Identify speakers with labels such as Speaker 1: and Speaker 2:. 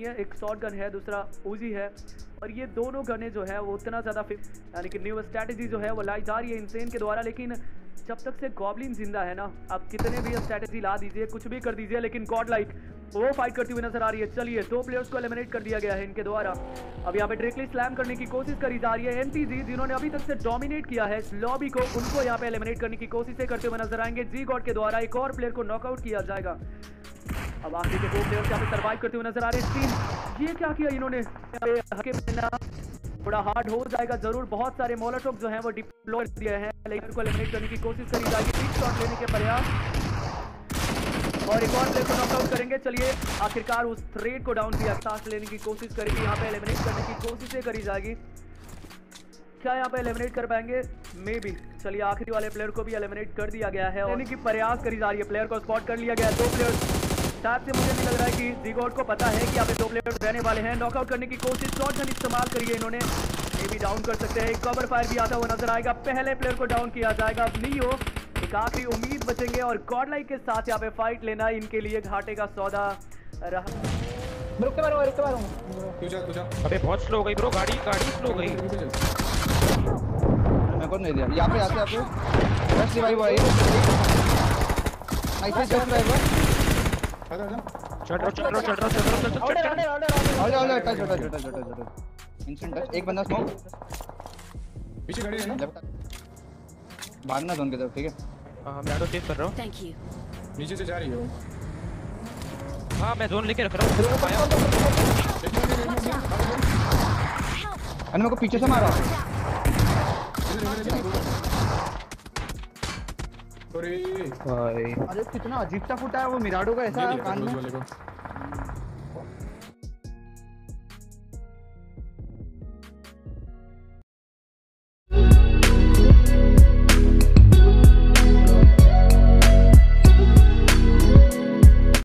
Speaker 1: है, एक short gun है, दूसरा ओजी है, और ये दोनों गने जो है, वो उतना ज़्यादा यानी कि न्यू स्ट्रैटेजी जो है, वो लाई जा रही है इंसेन के द्वारा, लेकिन जब तक से गॉबलिन ज़िंदा है ना, आप कितने भी स्ट्रैटेजी ला दीजिए, कुछ भी कर दीजिए, लेकिन गॉड लाइक वो फाइट करती हुई नज़र आ रही है। चलिए, दो प्लेयर्स को एलिमिनेट कर दिया गया है इनके द्वारा। अब यहाँ पे डायरेक्टली स्लैम करने की कोशिश करी जा रही है एनटीजी जिन्होंने अभी तक से डोमिनेट किया है इस लॉबी को। उनको यहाँ पे एलिमिनेट करने की कोशिशें करते हुए नज़र आएँगे। जी गॉड के द्वारा एक और प्लेयर को नॉकआउट किया जाएगा। अब आखिरी के दो प्लेयर यहाँ पे सर्वाइव करते हुए नज़र आ रहे हैं टीम ये क्या किया इन्होंने? थोड़ा हार्ड हो जाएगा ज़रूर। बहुत सारे मोलाटोक जो हैं वो डिप्लॉय दिए हैं। लेकिन को एलिमिनेट करने की कोशिश करी जाएगी। बिग शॉट लेने के प्रयास। और एक और प्लेयर को नॉकआउट करेंगे। चलिए, आखिरकार उस थ्रेड को डाउन किया। सांस लेने की कोशिश करेगी यहाँ पे एलिमिनेट करने की कोशिशें करी जाएगी। क्या यहाँ पे एलिमिनेट कर पाएँगे? मे बी चलिए, आखिरी वाले प्लेयर को भी एलिमिनेट कर दिया गया है। और की प्रयास करी जा रही है। प्लेयर को स्पॉट कर लिया गया। है दो प्लेयर शायद से मुझे नहीं लग रहा है कि जीगोड को पता है कि यहाँ पे दो प्लेयर रहने वाले हैं। नॉकआउट करने की कोशिश शॉर्ट गन इस्तेमाल करी है इन्होंने। ये भी डाउन कर सकते हैं। कवर फायर भी आता हुआ नज़र आएगा। पहले प्लेयर को डाउन किया जाएगा। अब नहीं हो एक आखिरी उम्मीद बचेंगे और गॉडलाइक के साथ यहाँ पे फाइट लेना इनके लिए घाटे का सौदा रहा।
Speaker 2: रुक मारो रुक मारो।
Speaker 3: तू जा
Speaker 4: अबे बहुत स्लो हो गई ब्रो गाड़ी गाड़ी स्लो हो गई।
Speaker 5: मेरे को नहीं दिया यहाँ पे यहाँ पे बस रिवाइव जस्ट ड्राइवर
Speaker 3: आजा आजा
Speaker 4: चढ़ रहा चढ़ रहा चढ़ रहा चढ़ रहा चढ़ रहा
Speaker 2: order order
Speaker 5: all all touch touch touch touch touch instant touch एक बंदा स्मोक
Speaker 3: पीछे गाड़ी है ना?
Speaker 5: भागना जोन की तरफ़ ठीक है?
Speaker 4: हाँ मैं ऑटो सेव कर रहा हूँ।
Speaker 6: Thank you.
Speaker 3: नीचे से जा रही है। वो
Speaker 4: हाँ मैं जोन लेके रख रहा हूँ।
Speaker 5: अरे मेरे को पीछे से मारा।
Speaker 3: अरे
Speaker 5: अरे कितना अजीब सा फुटा है वो मिराडो का ऐसा कान में।
Speaker 3: वाले को।